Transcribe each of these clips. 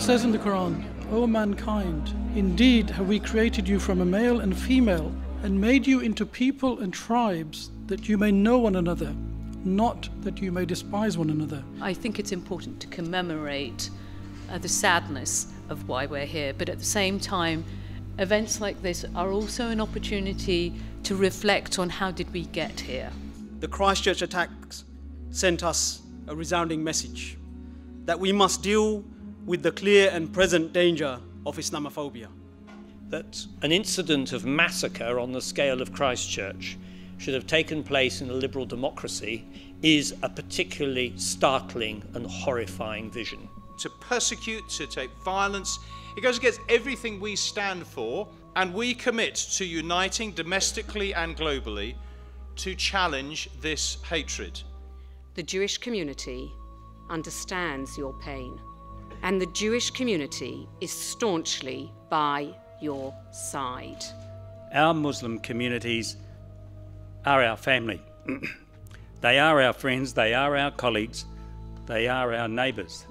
God says in the Quran, O mankind, indeed have we created you from a male and female, and made you into people and tribes that you may know one another, not that you may despise one another. I think it's important to commemorate uh, the sadness of why we're here, but at the same time, events like this are also an opportunity to reflect on how did we get here. The Christchurch attacks sent us a resounding message that we must deal with the clear and present danger of Islamophobia. That an incident of massacre on the scale of Christchurch should have taken place in a liberal democracy is a particularly startling and horrifying vision. To persecute, to take violence, it goes against everything we stand for, and we commit to uniting domestically and globally to challenge this hatred. The Jewish community understands your pain, and the Jewish community is staunchly by your side. Our Muslim communities are our family. they are our friends, they are our colleagues, they are our neighbours.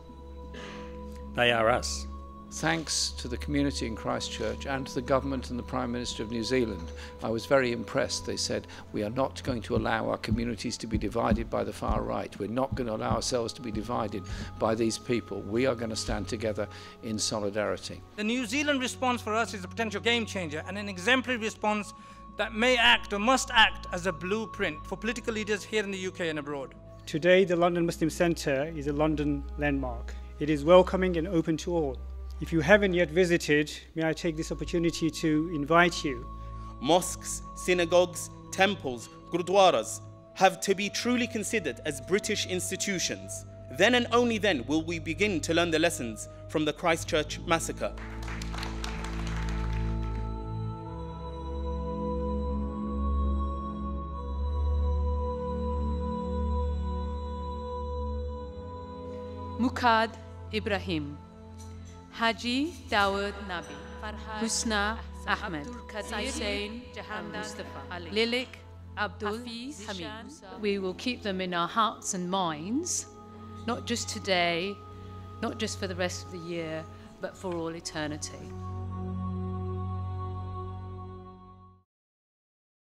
They are us. Thanks to the community in Christchurch and to the government and the Prime Minister of New Zealand, I was very impressed. They said, we are not going to allow our communities to be divided by the far right. We're not going to allow ourselves to be divided by these people. We are going to stand together in solidarity. The New Zealand response for us is a potential game changer and an exemplary response that may act or must act as a blueprint for political leaders here in the UK and abroad. Today, the London Muslim Centre is a London landmark. It is welcoming and open to all. If you haven't yet visited, may I take this opportunity to invite you. Mosques, synagogues, temples, gurdwaras have to be truly considered as British institutions. Then and only then will we begin to learn the lessons from the Christchurch massacre. Mucad Ibrahim Haji Daoud Nabi, Husna Ahmed, Hussein Jahan Mustafa, Ali. Lilik Abdul Hamid. We will keep them in our hearts and minds, not just today, not just for the rest of the year, but for all eternity.